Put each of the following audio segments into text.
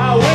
my.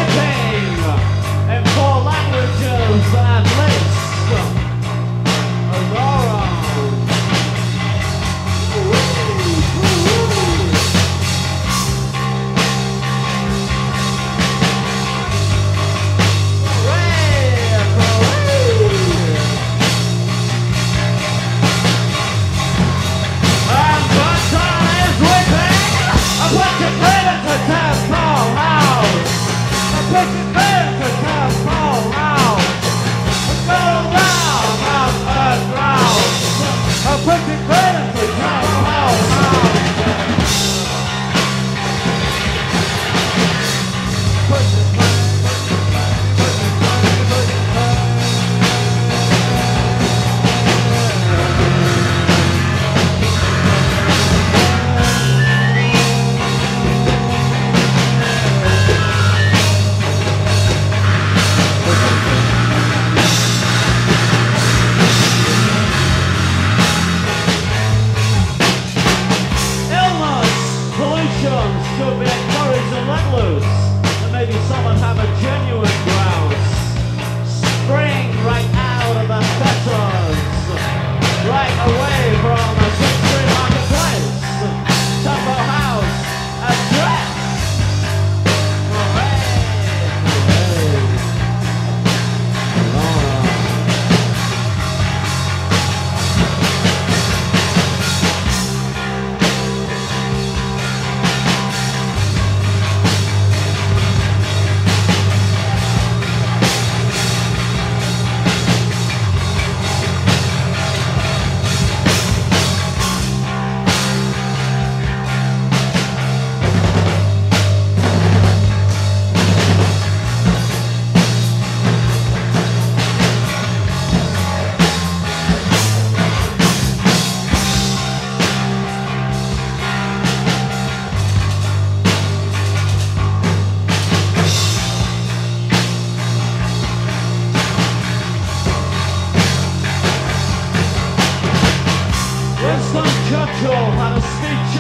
There's some cuckold on a speech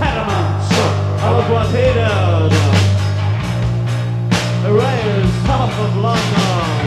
pediment. I was torpedoed. The rays top of London.